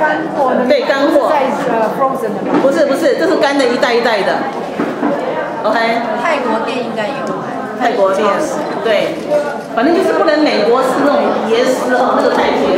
干货呢？对，干货。不是不是，这是干的，一袋一袋的。OK。泰国店应该有。泰国店。对，反正就是不能美国是那种椰丝哦，那个太甜。